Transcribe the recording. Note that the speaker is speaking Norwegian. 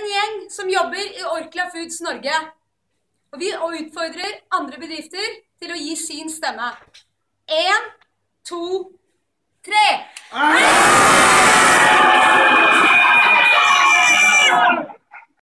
Er en gjeng som jobber i Orkla Foods Norge. Og vi utfordrer andre bedrifter til å gi sin stemme. Én, to, tre.